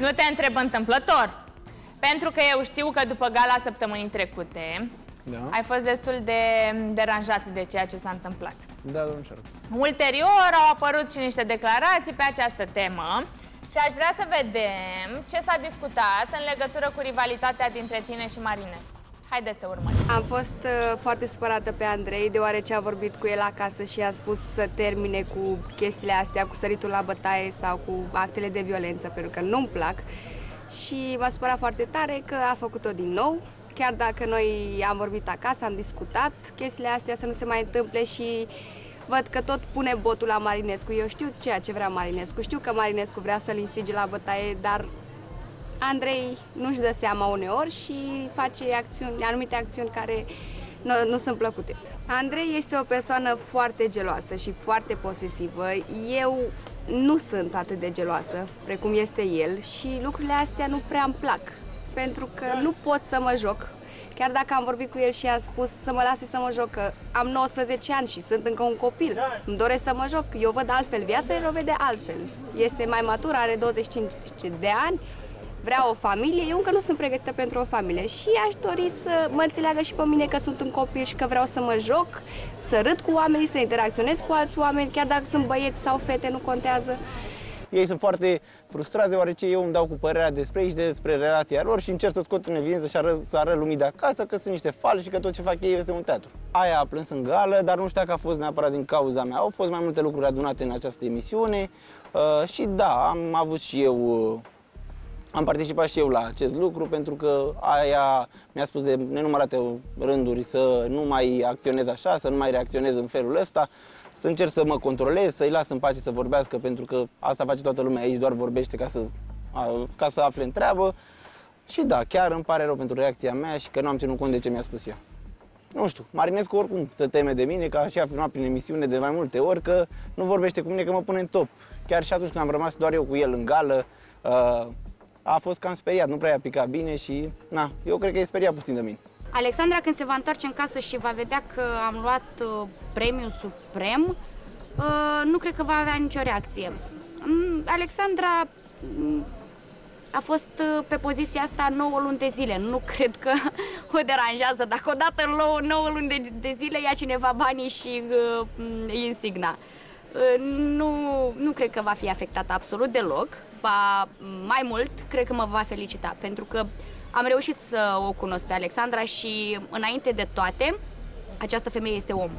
Nu te întreb întâmplător. Pentru că eu știu că după gala săptămânii trecute, Da. ai fost destul de deranjat de ceea ce s-a întâmplat. Da, domnul Șarc. Ulterior au apărut și niște declarații pe această temă și aș vrea să vedem ce s-a discutat în legătură cu rivalitatea dintre tine și Marinescu. Haideți să urmărim. Am fost uh, foarte supărată pe Andrei, deoarece a vorbit cu el acasă și a spus să termine cu chestiile astea, cu săritul la bătaie sau cu actele de violență, pentru că nu-mi plac. Și m-a supărat foarte tare că a făcut-o din nou, chiar dacă noi am vorbit acasă, am discutat chestiile astea să nu se mai întâmple și văd că tot pune botul la Marinescu. Eu știu ceea ce vrea Marinescu, știu că Marinescu vrea să-l instige la bătaie, dar Andrei nu-și dă seama uneori și face acțiuni, anumite acțiuni care nu, nu sunt plăcute. Andrei este o persoană foarte geloasă și foarte posesivă. Eu nu sunt atât de geloasă precum este el și lucrurile astea nu prea îmi plac, pentru că nu pot să mă joc. Chiar dacă am vorbit cu el și a spus să mă lase să mă joc, că am 19 ani și sunt încă un copil, îmi doresc să mă joc, eu văd altfel viața, el o vede altfel. Este mai matur, are 25 de ani, vrea o familie, eu încă nu sunt pregătită pentru o familie și aș dori să mă înțeleagă și pe mine că sunt un copil și că vreau să mă joc, să râd cu oamenii, să interacționez cu alți oameni, chiar dacă sunt băieți sau fete, nu contează. Ei sunt foarte frustrați deoarece eu îmi dau cu părerea despre ei și despre relația lor și încerc să scot în evidență și arăt, să arăt lumii de acasă că sunt niște falși și că tot ce fac ei este un teatru. Aia a plâns în gală, dar nu știu dacă a fost neapărat din cauza mea. Au fost mai multe lucruri adunate în această emisiune uh, și da, am avut și eu uh, am participat și eu la acest lucru pentru că aia mi-a spus de nenumărate rânduri să nu mai acționez așa, să nu mai reacționez în felul ăsta, să încerc să mă controlez, să-i las în pace să vorbească pentru că asta face toată lumea aici, doar vorbește ca să, a- ca să afle în treabă. Și da, chiar îmi pare rău pentru reacția mea și că nu am ținut cont de ce mi-a spus ea. Nu știu, Marinescu oricum se teme de mine, că și a filmat prin emisiune de mai multe ori, că nu vorbește cu mine, că mă pune în top. Chiar și atunci când am rămas doar eu cu el în gală, uh, a fost cam speriat, nu prea i-a picat bine și, na, eu cred că e speriat puțin de mine. Alexandra când se va întoarce în casă și va vedea că am luat uh, premiul suprem, uh, nu cred că va avea nicio reacție. Mm, Alexandra mm, a fost uh, pe poziția asta 9 luni de zile. Nu cred că o deranjează. Dacă odată în 9, 9 luni de, de zile ia cineva banii și uh, mm, îi insigna. Uh, Nu, nu cred că va fi afectată absolut deloc. Ba, mai mult, cred că mă va felicita, pentru că am reușit să o cunosc pe Alexandra și, înainte de toate, această femeie este om.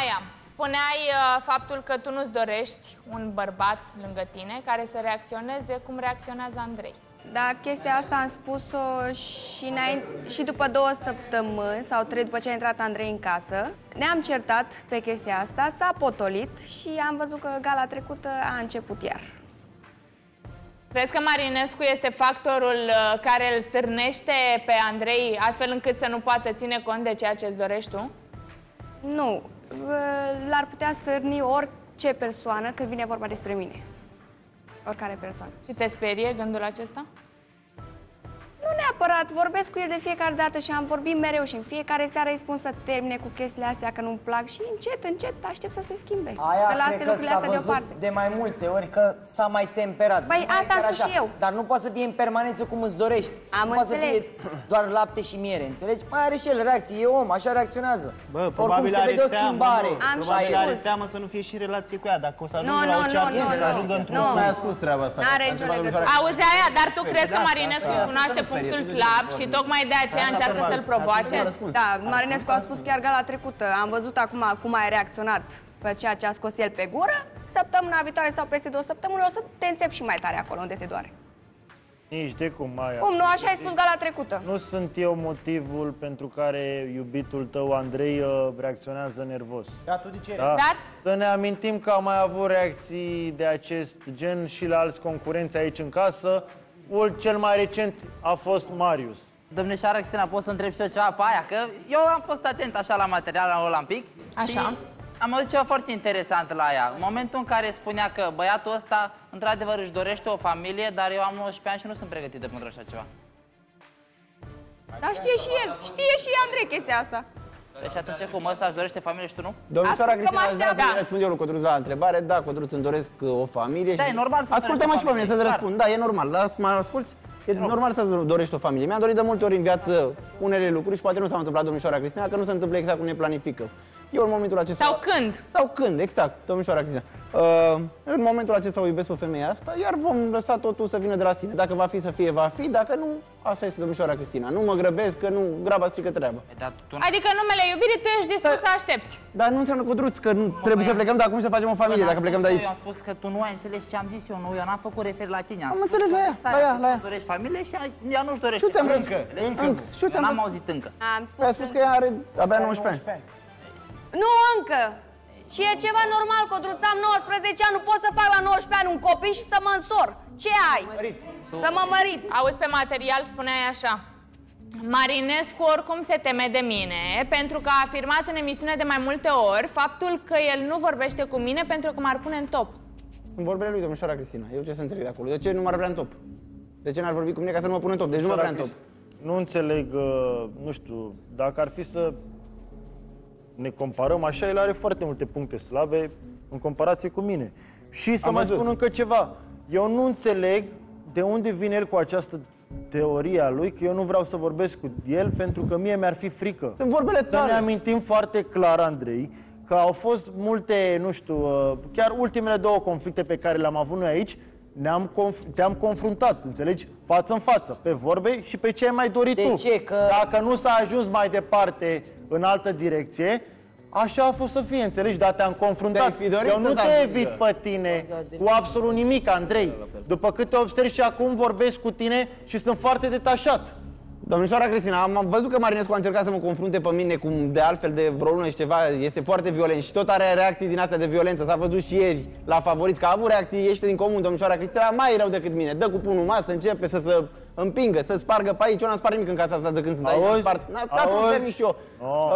Aia, spuneai uh, faptul că tu nu-ți dorești un bărbat lângă tine care să reacționeze cum reacționează Andrei. Da, chestia asta am spus-o și, înainte, și după două săptămâni sau trei după ce a intrat Andrei în casă. Ne-am certat pe chestia asta, s-a potolit și am văzut că gala trecută a început iar. Crezi că Marinescu este factorul uh, care îl stârnește pe Andrei astfel încât să nu poată ține cont de ceea ce îți dorești tu? Nu, v- l-ar putea stârni orice persoană când vine vorba despre mine. Oricare persoană. Și te sperie gândul acesta? Nu neapărat, vorbesc cu el de fiecare dată și am vorbit mereu și în fiecare seară îi spun să termine cu chestiile astea că nu-mi plac și încet, încet aștept să se schimbe. Aia să lase cred că lucrurile s-a astea văzut deoparte. de mai multe ori că s-a mai temperat. Păi Nu mai e asta am chiar spus și eu. Dar nu poate să fie în permanență cum îți dorești. Am nu poate să înțeles. fie doar lapte și miere, înțelegi? Mai are și el reacție, e om, așa reacționează. Bă, Oricum probabil se are vede o teamă, schimbare. mă. Am Probabil și are spus. teamă să nu fie și relație cu ea. Dacă o să Nu, ajungă la nu, o nu, ceartă, nu, să nu. ajungă într-un... Nu. Mai a spus treaba asta. N-are A nicio întrebat legătură. domnișoara- Auzi aia, dar tu Păi, crezi de că asta, Marinescu asta, îți cunoaște asta, punctul asta, slab asta, și asta, tocmai de aceea asta, încearcă asta, să-l asta, provoace? asta, răspuns. Da, Marinescu a spus chiar gala trecută. Am văzut acum cum ai reacționat pe ceea ce a scos el pe gură. Săptămâna viitoare sau peste două săptămâni o să te înțep și mai tare acolo unde te doare. Nici de cum, Maia. Cum, nu așa ai spus gala trecută? Nu sunt eu motivul pentru care iubitul tău, Andrei, uh, reacționează nervos. Da, tu de ce? Da? Dar? Să ne amintim că am mai avut reacții de acest gen și la alți concurenți aici în casă. Ul cel mai recent a fost Marius. Domnișoara Cristina, pot să întreb și eu ceva pe aia? Că eu am fost atent așa la materialul ăla un pic Așa. și am auzit ceva foarte interesant la ea. În momentul în care spunea că băiatul ăsta, într-adevăr, își dorește o familie, dar eu am 19 ani și nu sunt pregătită pentru așa ceva. Da, știe și el. Știe și Andrei chestia asta. Deci atunci cum ăsta își dorește familie și tu nu? Domnișoara Ascultă, Cristina, aș vrea așteaptă. să răspund eu lui Codruț la întrebare. Da, Codruț, îmi doresc uh, o familie. Da, și... e normal să-ți Ascultă-mă dorești și o pe mine să-ți familie, răspund. Da, e normal. Las, mă asculți? E normal să dorești o familie. Mi-am dorit de multe ori în viață unele lucruri și poate nu s-au întâmplat, domnișoara Cristina, că nu se întâmplă exact cum ne planificăm. Eu în momentul acesta... Sau când? Sau când, exact, domnișoara Cristina. Uh, în momentul acesta o iubesc pe femeia asta, iar vom lăsa totul să vină de la sine. Dacă va fi să fie, va fi, dacă nu, asta este domnișoara Cristina. Nu mă grăbesc, că nu, graba strică treaba. Păi, Dar tu Adică în numele iubirii tu ești dispus să aștepți. Dar nu înseamnă codruț, că nu trebuie să plecăm de acum și să facem o familie, dacă plecăm de aici. Eu am spus că tu nu ai înțeles ce am zis eu, nu, eu n-am făcut referire la tine. Am spus înțeles că la ea, lăsa la ea, că la tu ea. dorești familie și ea nu-și dorește. Și eu ți-am familie. răspuns. Înțelegi? Încă, încă. Și eu Eu ți-am n-am răspuns. auzit încă. Am spus, Păi a spus că ea are abia 19 ani. Nu încă. Și e ceva normal, Codruț, am 19 ani, nu pot să fac la 19 ani un copil și să mă însor. Ce ai? Să mă mărit. Auzi, pe material spuneai așa. Marinescu oricum se teme de mine pentru că a afirmat în emisiune de mai multe ori faptul că el nu vorbește cu mine pentru că m-ar pune în top. În vorbele lui domnișoara Cristina. Eu ce să înțeleg de acolo? De ce nu m-ar vrea în top? De ce n-ar vorbi cu mine ca să nu mă pună în top? Deci nu mă vrea în top. Nu înțeleg, uh, nu știu, dacă ar fi să ne comparăm așa, el are foarte multe puncte slabe în comparație cu mine. Și să Am mai văzut. spun încă ceva. Eu nu înțeleg de unde vine el cu această teorie a lui că eu nu vreau să vorbesc cu el pentru că mie mi-ar fi frică. Sunt vorbele Să ne tale. amintim foarte clar, Andrei, că au fost multe, nu știu, uh, chiar ultimele două conflicte pe care le-am avut noi aici, ne-am conf- te-am confruntat, înțelegi? Față în față, pe vorbe și pe ce ai mai dorit De tu. ce? Că- Dacă nu s-a ajuns mai departe în altă direcție, așa a fost să fie, înțelegi? Dar te-am confruntat. Te-ai fi dorit Eu nu să te ajungă. evit pe tine cu absolut nimic, Andrei. După câte observi și acum vorbesc cu tine și sunt foarte detașat. Domnișoara Cristina, am văzut că Marinescu a încercat să mă confrunte pe mine cum de altfel de vreo lună și ceva, este foarte violent și tot are reacții din astea de violență. S-a văzut și ieri la favoriți că a avut reacții, iește din comun, domnișoara Cristina, mai rău decât mine. Dă cu punul în masă, începe să se împingă, să spargă pe aici. Eu n-am spart nimic în casa asta de când sunt aici. Auzi? Am Spart, n-a, stați Auzi? un termin și eu. Oh.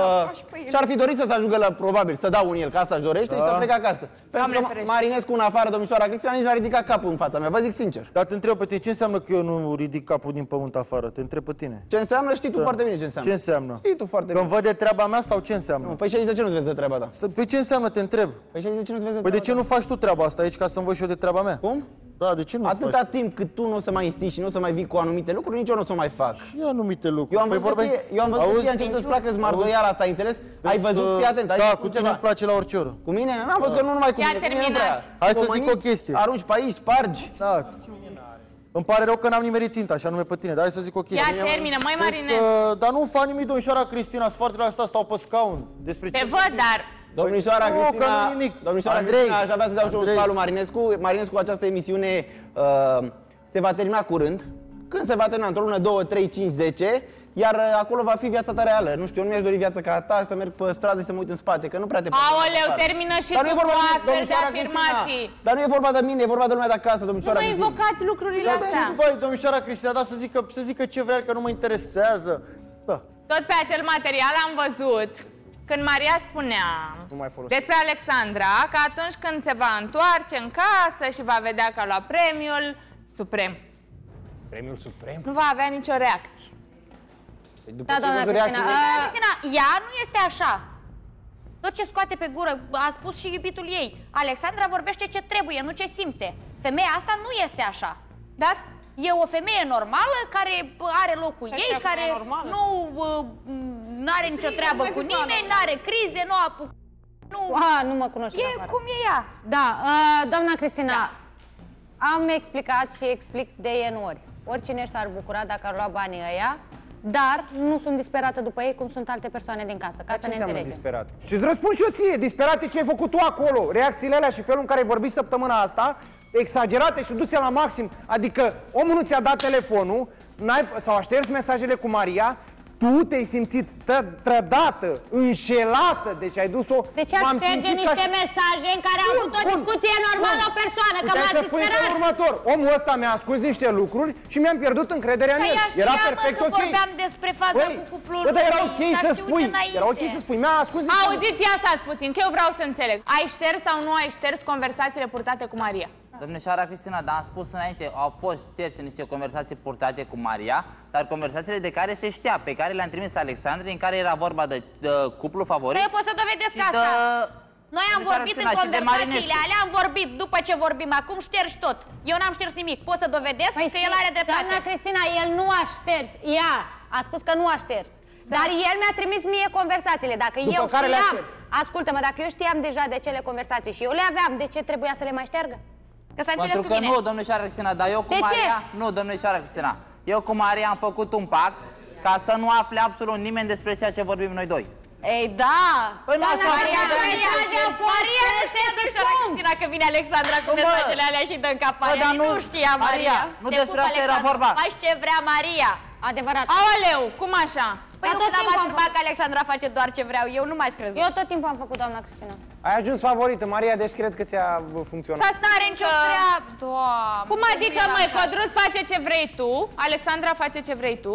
Uh, și-ar fi dorit să se ajungă la, probabil, să dau un el, că asta își dorește și să plece acasă. Pentru că ferește. Marinescu în afară, domnișoara Cristina, nici n-a ridicat capul în fața mea, vă zic sincer. Dar te întreb pe tine, ce înseamnă că eu nu ridic capul din pământ afară? Te întreb pe tine. Ce înseamnă, știi tu foarte bine ce înseamnă. Ce înseamnă? Știi tu foarte Că bine. îmi văd de treaba mea sau ce înseamnă? Păi și aici de ce nu-ți vezi de treaba ta? Să- Păi ce înseamnă, te întreb? Păi și aici de ce nu-ți vezi de Păi de treaba ce nu faci tu treaba asta aici ca să-mi văd și eu de treaba mea? ta? Cum? Da, de ce nu Atâta faci? timp cât tu nu o să mai instii și nu o să mai vii cu anumite lucruri, nici eu nu o să o mai fac. Și anumite lucruri. Eu am Păi văzut că vorbeai- ție- eu am văzut că Auzi? ție a început să-ți placă smardoiala asta, ai înțeles? Ai Vezi văzut, că- fii atent, ai Da, văzut cu tine ceva. îmi place la orice oră. Cu mine? N-am văzut că nu numai cu Ia mine, cu mine nu terminați. prea. Hai să zic Pomăniți, o chestie. Arunci pe aici, spargi. Da. Îmi pare rău că n-am nimerit ținta, și anume pe tine, dar hai să zic o chestie. Ia termină, măi Vezi Marinescu. că, dar nu fac nimic, domnișoara Cristina, sfarurile astea stau pe scaun. Despre Te ce văd, dar Domnișoara Nu, că Cristina, nu nimic. domnișoara Andrei, Cristina, aș avea să dau și un Andrei. sfat lui Marinescu. Marinescu, această emisiune uh, se va termina curând. Când se va termina? Într-o lună, 2, 3, 5, 10. Iar uh, acolo va fi viața ta reală. Nu știu, eu nu mi-aș dori viața ca ta, să merg pe stradă și să mă uit în spate, că nu prea te poți Aoleu, afară. termină și Dar nu tu e vorba cu de astfel de domnișoara Cristina. afirmații. Dar nu e vorba de mine, e vorba de lumea de acasă, Nu domnișoara mă Cristina. invocați lucrurile Da, astea. ce, băi, domnișoara Cristina, da, să zică, să zică ce vrea, că nu mă interesează. Da. Tot pe acel material am văzut când Maria spunea Nu mai folosi. despre Alexandra că atunci când se va întoarce în casă și va vedea că a luat premiul suprem, Premiul suprem? nu va avea nicio reacție. După Da, ce doamna văzut Cristina. reacțiile- a, Cristina, ea nu este așa. Tot ce scoate pe gură, a spus și iubitul ei. Alexandra vorbește ce trebuie, nu ce simte. Femeia asta nu este așa. Dar E o femeie normală care are locul ei, treabă care normală. nu uh, are nicio treabă cu nimeni, nu are crize, nu apuc... Nu, a, nu mă cunoști. e cum e ea. Da, uh, doamna Cristina, am explicat și explic de N ori. Oricine s-ar bucura dacă ar lua banii ăia, dar nu sunt disperată după ei cum sunt alte persoane din casă, ca să Ce ne înseamnă înțelegem. disperat? Și îți răspund și eu ție, disperat e ce ai făcut tu acolo. Reacțiile alea și felul în care ai vorbit săptămâna asta, exagerate și duse la maxim. Adică omul nu ți-a dat telefonul, n-ai, sau a șters mesajele cu Maria, tu te-ai simțit tă- trădată, înșelată, deci ai dus-o... Deci aș m-am șterge simțit ca niște și- mesaje în care au Bun, avut o bun, discuție normală bun. o persoană, că Puteai m-a să spui în felul disperat. următor. Omul ăsta mi-a ascuns niște lucruri și mi-am pierdut încrederea în Păi el. ea știa, Era mă, perfect că ok. vorbeam despre faza Păi, cu cuplul bă, dar era lui, ok s-a să știut spui. înainte. Era ok să spui. Mi-a ascuns niște auziți, ia stați puțin, că eu vreau să înțeleg. Ai șters sau nu ai șters conversațiile purtate cu Maria? Domnișoara Cristina, dar am spus înainte, au fost șterse niște conversații purtate cu Maria, dar conversațiile de care se știa, pe care le-am trimis Alexandrei, în care era vorba de, de cuplu favorit. Păi eu pot să dovedesc și de... asta. Noi am domnișoara vorbit în Cristina și de conversațiile Marinescu. alea, am vorbit după ce vorbim, acum ștergi tot. Eu n-am șters nimic, pot să dovedesc Păi că și el are dreptate. Doamna Cristina, el nu a șters. Ea a spus că nu a șters. Dar el mi-a trimis mie conversațiile. Dacă După eu care le-a știam, șters. ascultă-mă, dacă eu știam deja de cele conversații și eu le aveam, de ce trebuia să le mai șteargă? Că s-a înțeles Pentru cu că mine. nu, domnișoara Cristina, dar eu cu De ce? Maria... Nu, domnișoara Cristina. Eu cu Maria am făcut un pact ca să nu afle absolut nimeni despre ceea ce vorbim noi doi. Ei, da! Păi nu Doamna asta- Maria, Maria, Maria, Maria, Maria nu știa domnișoara Cristina că vine Alexandra cu Cum, mă? mesajele alea și dă în cap Bă, Maria. dar nu, nu- știa Maria. Maria, nu Te despre pup, asta era Alexandra. vorba. Faci ce vrea Maria. Adevărat. Aoleu, cum așa? Păi Dar eu tot când am timpul am afirmat că Alexandra face doar ce vreau, eu nu mai crezut. Eu tot timpul am făcut, doamna Cristina. Ai ajuns favorită, Maria, deci cred că ți-a bă, funcționat. Dar n-are nicio treabă. Doamne. Cum adică, măi, Codruț face ce vrei tu, Alexandra face ce vrei tu?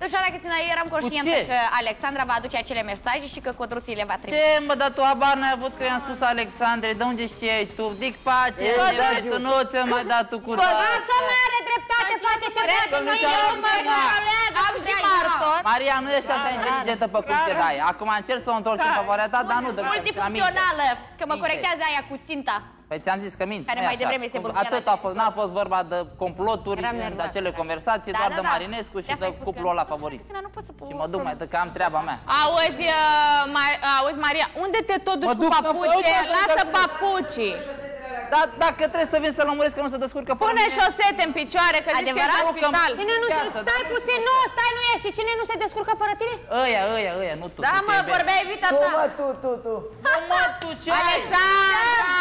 Domnișoara Cristina, eu eram conștientă ce? că Alexandra va aduce acele mesaje și că Codruții le va trimite. Ce, mă, dar tu habar n-ai avut că i-am spus Alexandre, de unde știai tu? Dic face, Bă, ce da, vrei tu, nu ți-am mai dat tu cu Lasă mai are dreptate, face ce vrea. Domnul Noi Ceara, eu mă Cristina. Am și martor. Maria, nu ești așa inteligentă pe cum te dai. Acum încerc să o întorci în favoarea ta, dar nu, domnule, Multifuncțională, că mă Minte. corectează aia cu ținta. Păi ți-am zis că minți, Care nu-i mai așa. devreme se vorbea Atât la a fost, n-a fost vorba de comploturi, Eram de nervoasă. acele conversații, Da, doar da, de da. Marinescu și De asta de ai spus cuplul că- ăla favorit. Cristina, nu pot să Și mă duc mai că am treaba mea. Auzi, uh, Ma- auzi Maria, unde te tot duci Mă cu duc să papuci? fac- uite, Lasă uite, papucii! Dar dacă trebuie să vin să lămuresc că nu se descurcă fără Pune mine, șosete în picioare, că zici că Adevărat? ești la spital. Cine nu se... Viață, Stai dar- puțin, nu, stai, nu e. Și cine nu se descurcă fără tine? Ăia, ăia, ăia, nu tu. Da, tu te mă, iubesc. vorbeai vita Tu, ta. mă, tu, tu, tu. Nu, mă, tu ce ai? Alexandra!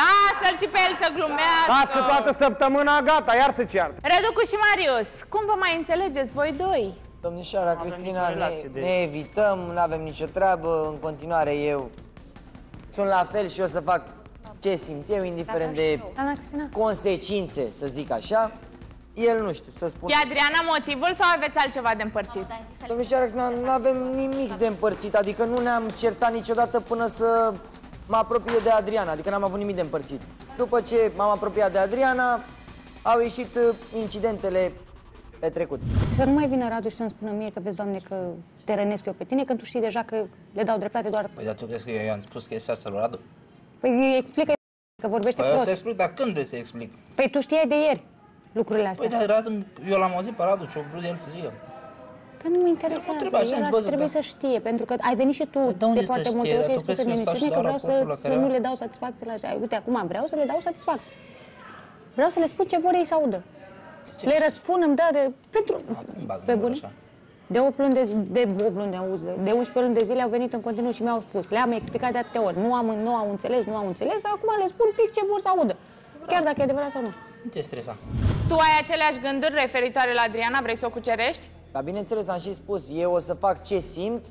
Lasă-l și pe el să glumească! Las că toată săptămâna gata, iar să ceartă. Reducu și Marius, cum vă mai înțelegeți voi doi? Domnișoara Cristina, nicio ne, relație de- ne evităm, nu avem nicio treabă, în continuare eu sunt la fel și o să fac ce simt eu, indiferent de Doamna Cristina. consecințe, să zic așa. El nu știu, să spun. E Adriana motivul sau aveți altceva de împărțit? Domnișoara Cristina, nu avem nimic de împărțit, adică nu ne-am certat niciodată până să mă apropie de Adriana, adică n-am avut nimic de împărțit. După ce m-am apropiat de Adriana, au ieșit uh, incidentele petrecute. Să nu mai vină Radu și să-mi spună mie că vezi, Doamne, că te rănesc eu pe tine, când tu știi deja că le dau dreptate doar... Păi dar tu crezi că eu i-am spus chestia asta lui Radu? Păi explică că vorbește Păi o prost. să explic, dar când vrei să explic? Păi tu știai de ieri lucrurile astea. Păi dar Radu, eu l-am auzit pe Radu ce-o vrut el să zică. Dar nu mă interesează. Trebuie așa, El ar bă, trebuie da. să știe, pentru că ai venit și tu de unde de să foarte știe? multe ori și ai Dacă spus crezi în că eu stau și emisiune că dau vreau să, raportul la să care nu am? le dau satisfacție la Uite, acum vreau să le dau satisfacție. Vreau să le spun ce vor ei să audă. Le răspund, îmi dă... de- Pentru... Acum bag Pe mâna bune? așa. De 8 luni de, zi, de 8 luni de, auzi, de 11 luni de zile au venit în continuu și mi-au spus. Le-am explicat de atâtea ori. Nu, am, nu au înțeles, nu au înțeles, acum le spun fix ce vor să audă. Chiar dacă e adevărat sau nu. Nu te stresa. Tu ai aceleași gânduri referitoare la Adriana? Vrei să o cucerești? Dar bineînțeles, am și spus, eu o să fac ce simt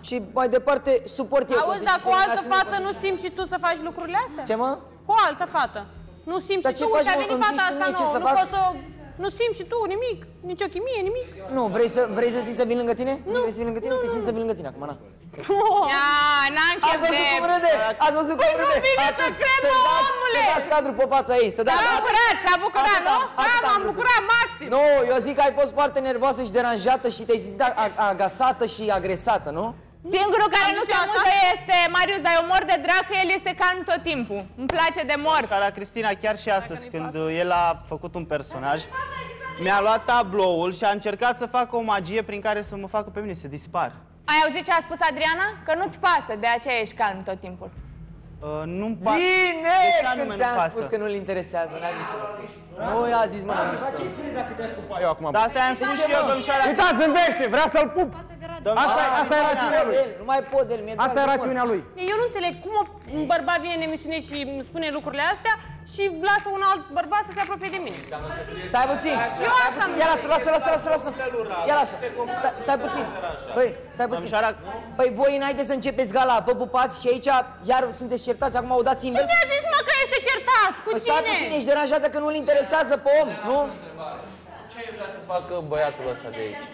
și mai departe suport eu. Auzi, dar cu o consecințele, altă asum eu fată nu simți și tu să faci lucrurile astea? Ce mă? Cu o altă fată. Nu simți Dar și ce tu, faci, și a mă, venit îmi fata zici tu asta mie ce nouă. să Nu fac? poți să... Nu simți și tu nimic, nici o chimie, nimic. Nu, vrei să, vrei să simți să vin lângă tine? Nu. Vrei să vin lângă tine? Nu, te simți să vin lângă tine acum, na. Ia, n-am Ați chef văzut de... cum râde? Ați văzut cum Păi nu râde? vine să Atunci, cred, să-i mă, dați- omule! Să dați cadru pe fața ei, să dați... S-a bucurat, s-a bucurat, nu? Atât Da, am m-am vrut să- bucurat maxim. Nu, eu zic că ai fost foarte nervoasă și deranjată și te-ai simțit a- a- agasată și agresată, nu? Singurul care Am nu zis se asta? amuză este Marius, dar eu mor de drag că el este calm tot timpul. Îmi place de mor. Ca la Cristina, chiar și astăzi, când uh, el a făcut un personaj, mi-a luat tabloul și a încercat să facă o magie prin care să mă facă pe mine să dispar. Ai auzit ce a spus Adriana? Că nu-ți pasă, de aceea ești calm tot timpul. Uh, nu-mi pa- Bine! De ce anume Când nu ți-am pasă? spus că nu-l interesează, n-ai zis Nu, i-a zis mâna mișto. Eu acum. Dar asta i-am spus ce, și eu, mă? domnișoara. Uitați, zâmbește, vrea să-l pup. Asta, Ah, asta e nu mai rațiunea pot lui. de el, Nu mai pot de el, mi-e Asta drag e de mor. rațiunea lui. Eu nu înțeleg cum o- un bărbat vine în emisiune și îmi spune lucrurile astea și lasă un alt bărbat să se apropie de mine. Stai puțin, Eu stai asta puțin, nu- ia lasă, lasă, lasă, lasă, lasă. Ia lasă, stai, stai puțin. Băi, stai puțin. Domnișoara, Păi voi înainte să începeți gala, vă pupați și aici iar sunteți certați, acum o dați invers? Cine a zis, mă, că este certat? Cu Păi stai puțin, cine? ești deranjată că nu-l interesează pe om, nu? Ce vrea să facă băiatul ăsta de aici?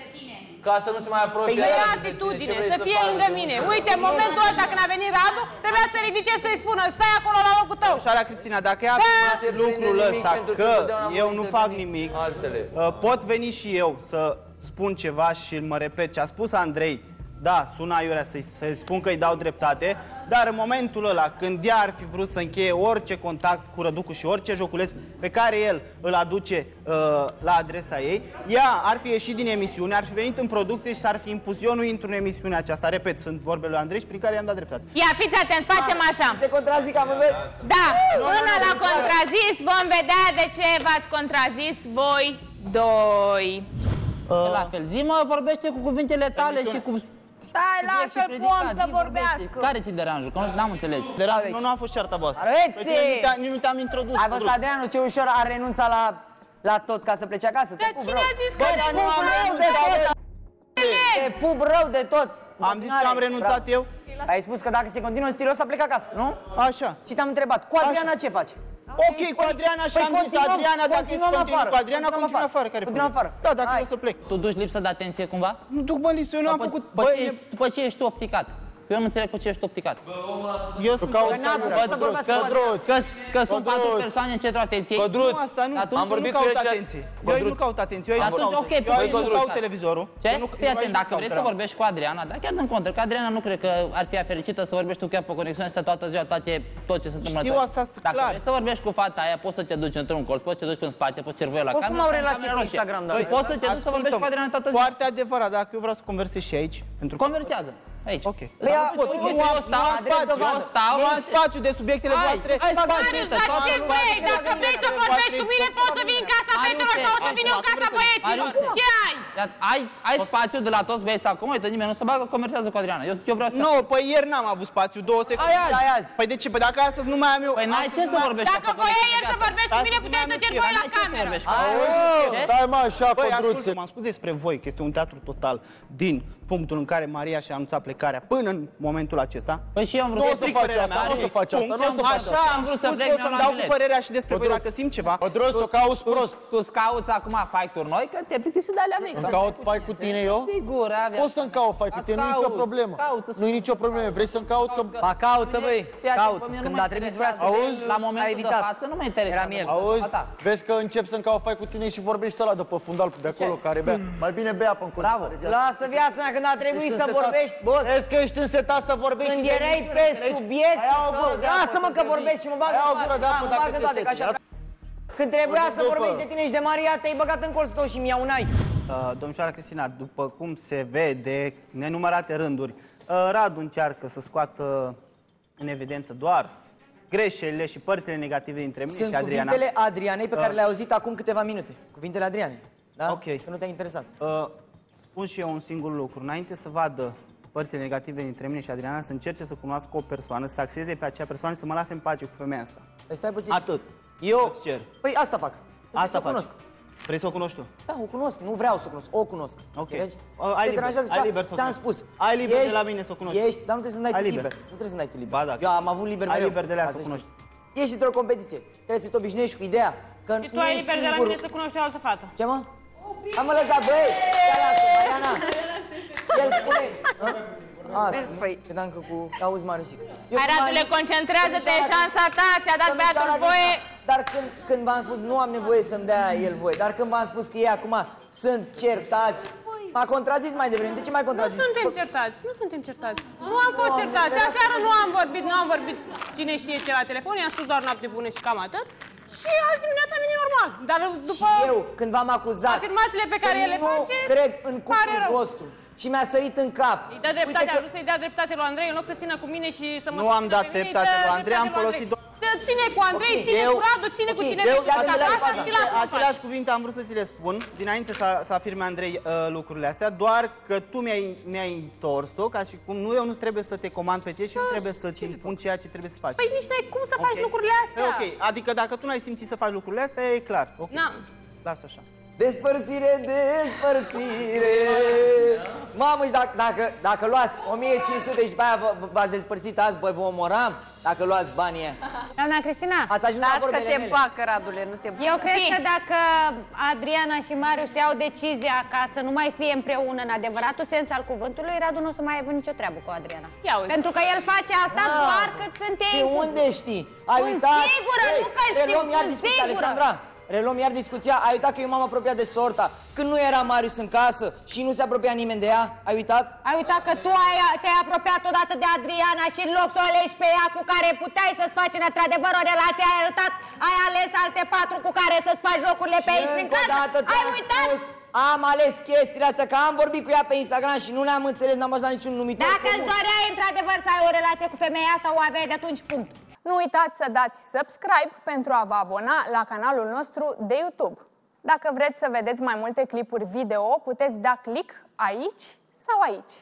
Ca să nu se mai apropie. Păi e atitudine, să fie lângă mine. Uite, în momentul ăsta când a venit Radu, trebuia să ridice să-i spună, stai acolo la locul tău. Domnișoara Cristina, dacă ea Da. da. lucrul nimic ăsta, pentru că că totdeauna eu voi nu interveni fac nimic, altele. uh, pot veni și eu să spun ceva și mă repet ce a spus Andrei. Da, sună aiurea să-i, să spun că îi dau dreptate, dar în momentul ăla, când ea ar fi vrut să încheie orice contact cu Răducu și orice joculesc pe care el îl aduce uh, la adresa ei, ea ar fi ieșit din emisiune, ar fi venit în producție și s-ar fi impus. Eu nu intru în emisiunea aceasta, repet, sunt vorbele lui Andrei și prin care i-am dat dreptate. Ia, fiți atenți, facem așa. Se contrazic amândoi? Da, până la contrazis vom vedea de ce v-ați contrazis voi doi. La fel, zi mă, vorbește cu cuvintele tale și cu... Stai, subiect și lasă-l predicat, pom să zi, vorbească. Care ți deranjul? Că nu- n-am înțeles. De la, nu, nu a fost cearta voastră. Arăți! Păi tine nu te- Nici nu te-am introdus. Ai văzut, Codruț. Adrianu, ce ușor a renunțat la, la tot ca să plece acasă? Te Dar pup cine rău. a zis Bă, că te nu pup am rău de tot! Te pup rău de tot! Am zis că am renunțat eu? Ai spus că dacă se continuă în stilul ăsta plec acasă, nu? Așa. Și te-am întrebat, cu Adriana ce faci? Ok, cu Adriana și Păi am zis, continuăm, Adriana, dacă continuăm ești continuu afară, cu Adriana, continuăm continuă afară. afară. Care Continuăm problemă? afară. Da, dacă Hai. vreau să plec. Tu duci lipsă de atenție cumva? Nu duc bă lipsă, eu nu am După- făcut... după Bă, ce, e- după ce ești tu ofticat? Eu nu înțeleg cu ce ești ofticat. eu sunt... Că n-a putut să vorbească cu Adriana. Că, că sunt patru persoane în centrul atenției. Codruț, Nu, asta nu. Atunci Am eu vorbit nu caut cu el- atenție. Eu aici nu caut atenție. Eu aici nu Atunci, caut. ok, Eu aici păi, nu caut televizorul. Ce? Eu nu- Fii eu aici atent, nu dacă caut vrei să treaba. vorbești cu Adriana, dar chiar în contră, că Adriana nu cred că ar fi fericită să vorbești tu chiar pe conexiune să toată ziua toate, tot ce se întâmplă. Știu la tine. asta, sunt Dacă clar. vrei să vorbești cu fata aia, poți să te duci într-un colț, poți să te duci în spate, poți cervoie la Oricum cameră. au sau în relație camera pe roșie. Instagram, da. Păi poți să te duci să vorbești cu Adriana toată ziua. Foarte adevărat, dacă eu vreau să conversez și aici. Pentru că Conversează. Aici. Ok. Le ia, Uite, uite, eu eu stau, stau, am drept spațiu, dovadă. eu stau, Nu El- am spațiu de subiectele Ai, voastre. ai spațiu, Marius, uite, dar toată ce lumea vrei? se Dacă vrei să Mariuse, vorbești cu mine, poți să vii în casa Mariuse, fetelor sau să vină în casa băieților. Mariuse. Ce ai? Ia, Ai, ai spațiu de la toți băieții acum, uite, nimeni nu se bagă, conversează cu Adriana. Eu, eu vreau să... Nu, păi ieri n-am avut spațiu, două secunde. Ai azi. Ai azi. Păi de ce? Păi dacă astăzi nu mai am eu... Păi n-ai astăzi ce nu să mai- vorbești Dacă pe voiai conexiune ieri să viață. vorbești cu mine, Astăzi puteai să n-am cer eu voi la N-ai ce să cameră. vorbești. Oh, Stai mă așa, Băi, codruțe. ascultă, m-am spus despre voi că este un teatru total din punctul în care Maria și-a anunțat plecarea până în momentul acesta. Păi și eu am vrut Nu să o să stric faci părerea asta, mea. nu o să Punct. faci asta, nu o să faci Așa am vrut să spus plec, că o mi-am să-mi luat dau cu bilet. părerea și despre voi dacă simt ceva. Codruț, o cauți prost. Tu scauți acum faicturi noi, că te plictisi de alea vechi. Îmi caut fai cu tine eu? Sigur, avea. Poți să-mi caut fai cu tine, nu e nicio problemă. Nu e nicio problemă, vrei să-mi caut că... Ba, caută, băi, Fii atent, caut. pe mine nu Când mă a trebuit să interesează. vorbească, Auzi? La a momentul de evitat. față nu mă interesează. Era miel. Auzi? Ta. Vezi că încep să-mi caut fai cu tine și vorbești ăla de pe fundal de acolo care bea. Mai bine bea pe Bravo. Lasă viața mea când a trebuit să vorbești, boss. Vezi că ești însetat să vorbești Când și erai veniți pe să înțelegi. subiect, Hai, au gură de apă, lasă-mă să că te vorbești și mă bag Hai, în au gură toate. de apă Da, mă dacă bag în ți-e toate, că sete, așa da? Când trebuia să După. vorbești de tine și de Maria, te-ai băgat în colțul tău și mi-au un ai. Uh, domnișoara Cristina, după cum se vede, nenumărate rânduri, uh, Radu încearcă să scoată în evidență doar greșelile și părțile negative dintre mine Sunt și Adriana. cuvintele Adrianei pe care Uh. le-ai auzit acum câteva minute. Cuvintele Adrianei. Da? Ok. Că nu te-a interesat. Uh, spun și eu un singur lucru. Înainte să vadă părțile negative dintre mine și Adriana, să încerce să cunoască o persoană, să axeze pe acea persoană și să mă lase în pace cu femeia asta. Păi stai puțin. Atât. Eu... Îți cer. Păi asta fac. Asta să o faci. cunosc. Vrei să o cunoști tu? Da, o cunosc. Nu vreau să o cunosc. O cunosc. Ok. Înțelegi? Uh, ai Te liber, deranjează ai ceva? liber să o Ți-am cunoști. spus. Ai liber de la mine să o cunoști. Ești, dar nu trebuie să-mi dai Ai tu liber. liber. Nu trebuie să-mi dai tu liber. Ba da. Eu am avut liber Ai mereu. liber de la Ca să să cunoști. știi. Ești într-o competiție. Trebuie să te obișnuiești cu ideea că Și tu nu ai ești liber de la singur. mine să cunoști o altă fată. Ce mă? Am mă lăsat, băi! Stai lasă, Mariana! El spune... Hă? A, credeam că cu... Auzi, Mariusică. Eu Hai, cum am Radule, zis- concentrează-te, e Domnișoara șansa ta, ți-a dat Domnișoara băiatul Cristina, voie. Dar când, când v-am spus, nu am nevoie să-mi dea el voie, dar când v-am spus că ei acum sunt certați, m-a contrazis mai devreme. De ce mai Nu contrazis? suntem certați, nu suntem certați. Nu am fost Doamne, certați. vreau să- Aseară nu am vorbit, nu am vorbit cine știe ce la telefon, i-am spus doar noapte bună și cam atât. Și azi dimineața a venit normal. Dar după Și eu, când v-am acuzat afirmațiile pe care că ele nu face, cred în pare cuplul rău. vostru și mi-a sărit în cap. Îi dă dreptate, Uite a vrut să-i dea dreptate lui Andrei în loc să țină cu mine și să mă Nu am susțină dat pe mine, îi dreptate dă lui Andrei, am dreptate lui folosit Andrei. Ține cu Andrei, Ok, ține eu- cu Radu, ține cu ok, cine eu- vrei ia tu de la acasă faza. și lasă Aceleași cuvinte am vrut să ți le spun, dinainte să, să afirme Andrei uh, lucrurile astea, doar că tu mi-ai, mi-ai întors-o, ca și cum nu eu nu trebuie să te comand pe tine și nu trebuie să-ți impun ceea ce trebuie să faci. Păi nici n-ai cum să faci Ok. lucrurile E astea. ok, adică dacă tu n-ai simțit să faci lucrurile astea, e clar. Ok. N-am. Lasă așa. Despărțire, despărțire Mamă, și dacă, dacă, dacă luați 1500 și după aia vă- v- v-ați despărțit azi, băi, vă omoram Dacă luați banii ăia. Doamna Cristina, Ați ajuns la Las că vorbele se mele împacă, Radule, nu te eu cred că dacă Adriana și Marius iau decizia ca să nu mai fie împreună în adevăratul sens al cuvântului, Radu nu o să mai aibă nicio treabă cu Adriana. Ia uite. Pentru că el face asta Ah, doar cât sunt ei De în cuplu. unde știi? Ai Sunt uitat? sigură, Ei, nu că știu, reluăm iar sunt discuția, sigură. Alexandra Reluăm iar discuția, ai uitat că eu m-am apropiat de sorta Când nu era Marius în casă și nu se apropia nimeni de ea, ai uitat? Ai uitat că tu ai, te-ai apropiat odată de Adriana și în loc să o alegi pe ea cu care puteai să-ți faci într-adevăr o relație, ai uitat, ai ales alte patru cu care să-ți faci jocurile pe Și aici prin încă o casă. dată Ai ți-am uitat? spus Am ales chestiile astea, că am vorbit cu ea pe Instagram și nu ne-am înțeles, n-am ajuns la niciun numitor Dacă îți comun. doreai într-adevăr să ai o relație cu femeia asta, o aveai de atunci, punct. Nu uitați să dați subscribe pentru a vă abona la canalul nostru de YouTube. Dacă vreți să vedeți mai multe clipuri video, puteți da click aici sau aici.